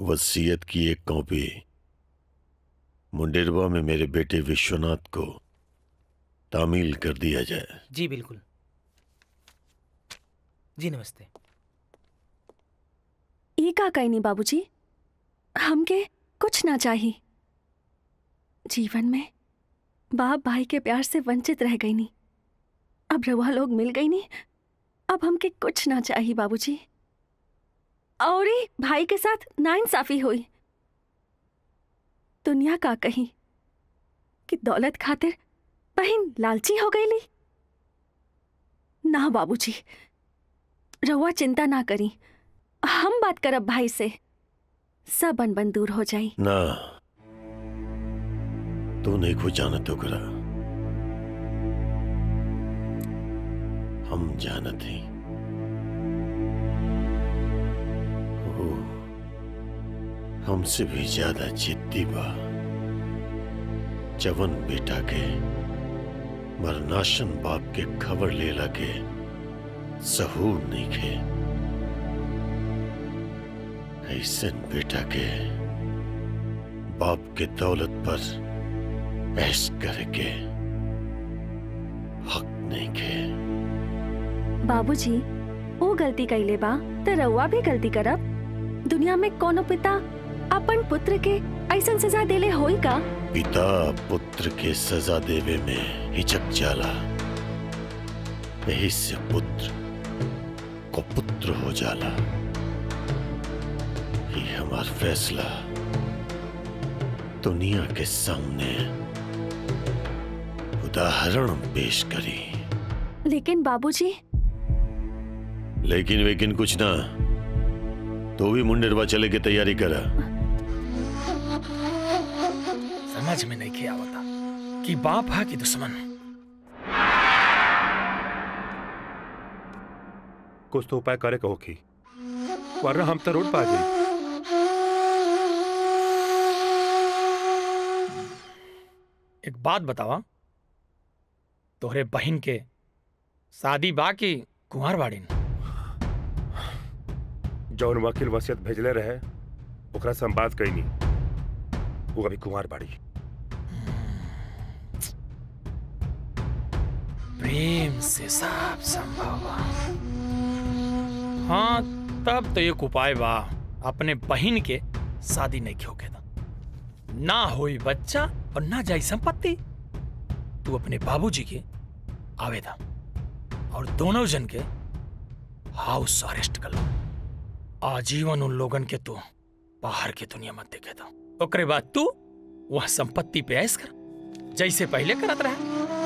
वसीयत की एक कॉपी। मुंडेरवा में मेरे बेटे विश्वनाथ को तामील कर दिया जाए। जी बिल्कुल। जी नमस्ते। ई का कहीं नहीं बाबूजी? हमके कुछ ना चाहिए। जीवन में बाप भाई के प्यार से वंचित रह गई नहीं। अब रवा लोग मिल गई नहीं। अब हमके कुछ ना चाहिए बाबूजी। और भाई के साथ नाइंसाफी हुई। दुनिया का कही कि दौलत खातिर बहन लालची हो गई ली। ना बाबूजी, रहुआ चिंता ना करी। हम बात करब भाई से। सब अनबन दूर हो जाई। ना। तू नहीं को जानत ओकरा हम जानत ही। हमसे भी ज़्यादा जिद्दी बा। जवन बेटा के मरनाशन बाप के खबर ले लगे, सहूर नहीं खे। ऐसन बेटा के बाप के दौलत पर ऐश करके हक नहीं खे। बाबूजी वो गलती कैले बा तो रउआ भी गलती करब। दुनिया में कोनो पिता अपन पुत्र के ऐसा सजा देले होई का? पिता पुत्र के सजा देवे में हिचक जाला। यही से पुत्र को पुत्र हो जाला। ये हमार फैसला दुनिया के सामने उदाहरण पेश करी। लेकिन बाबूजी? लेकिन वेकिन कुछ ना। तो भी मुंडेरवा चले की तैयारी करा। समझ में नहीं किया होता कि बाप है कि दुश्मन। कुछ तो उपाय करे कहो की वरना हम तो रोड पा गई एक बात बतावा तोहरे बहन के शादी बा की कुंवर बाड़ीन जौन वकील वसीयत भेजले रहे ओकरा से हम बात वो अभी कुमार बाड़ी प्रेम से सब संभव हाँ तब तो एक उपाय बा अपने बहन के शादी नहीं होके दा ना होई बच्चा और ना जाई संपत्ति। तू अपने बाबूजी के आवेदा और दोनों जन के हाउस अरेस्ट कर लो। आजीवन उन लोगन के तू बाहर के दुनिया मत देखे दो ओकरे बाद तू वह संपत्ति पे ऐस कर। जैसे पहले करत रहे।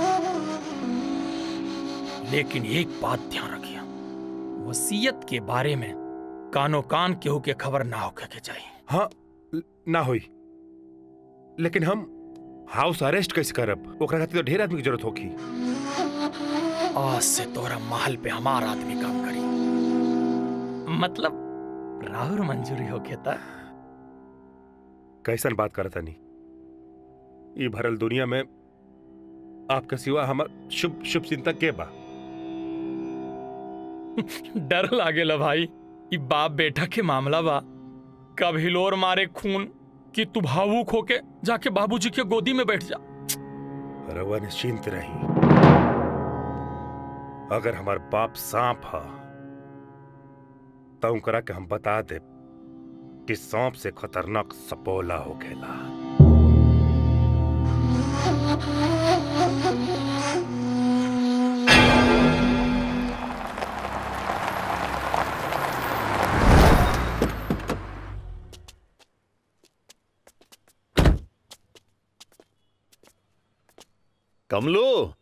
लेकिन एक बात ध्यान रखिए। वसीयत के बारे में कानो कान केहू के खबर ना होके के चाहिए हाँ ना होई। लेकिन हम हाउस अरेस्ट कैसे करब ओकरा खातिर तो ढेर आदमी की ज़रूरत होगी आज से तोरा महल पे हमार आदमी काम करी। मतलब राहुल मंजूरी होके ता कैसन बात करता नहीं ई भरल दुनिया में आपका सिवा हमार शुभ शुभ चिंतक के बा? डर लागेला भाई, ई बाप बेटा के मामला बा। कब हिलोर मारे खून कि तू भावुक होके जाके बाबूजी के गोदी में बैठ जा। रवा निश्चिंत रही। अगर हमार बाप सांप हा तो करा के हम बता दे कि सांप से खतरनाक सपोला हो खेला कमलू।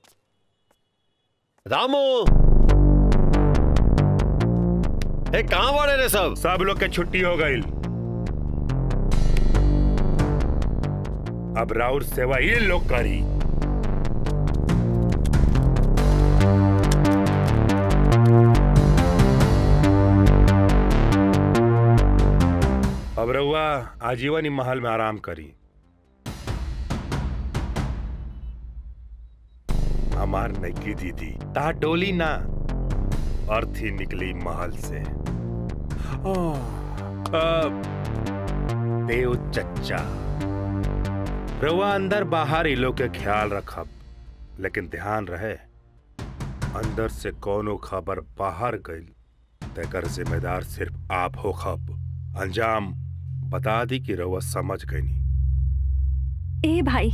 रामू। ए कहाँ रे सब? सब लोग के छुट्टी हो गई। अब राउर सेवा ये लोग करी अब रहुआ, आजीवन ही महल में आराम करी। हमार नैकी दीदी। ता डोली ना। अर्थी निकली महल से। आ, देव चच्चा। रवा अंदर बाहर लोग के ख्याल रखब लेकिन ध्यान रहे अंदर से कोनो खबर बाहर गई। तेकर जिम्मेदार सिर्फ़ आप हो खब। अंजाम बता दी कि रवा समझ गई नहीं ए भाई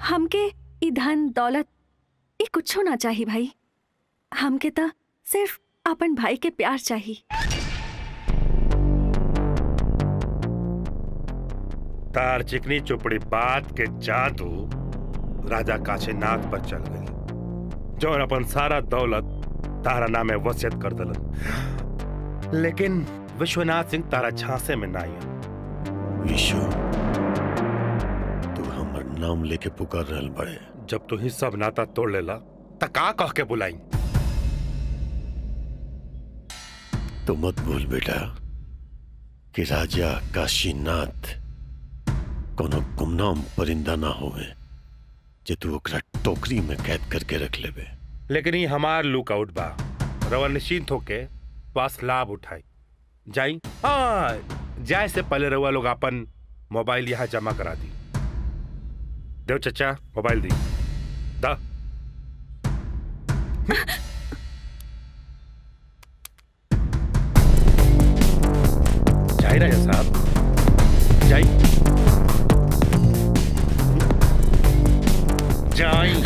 हमके ई धन दौलत ई कुछ ना चाहिए भाई। हमके तो सिर्फ़ अपन भाई के प्यार चाहिए। तार चिकनी चुपड़ी बात के जादू राजा काशी नाग पर चल गई। जौन अपन सारा दौलत तारा नामे वसियत कर दलन। लेकिन विश्वनाथ सिंह तारा झांसे में ना आया। विशु हमर नाम लेके पुकार रहल बड़े। जब तू ही सब नाता तोड़ लेला त का कह के बुलाई? तो मत भूल बेटा कि राजा काशीनाथ कोनो गुमनाम परिंदा ना होवे जे तू ओकरा टोकरी में कैद करके रख लेबे। लेकिन ये हमार लुक आउट बा। रवा निश्चिंत होके पास लाभ उठाई। जाई? हाँ जाए से पहले रवा लोग अपन मोबाइल यहाँ जमा करा दी। देव चचा मोबाइल दी दा जाई राजा साहब जाई जाई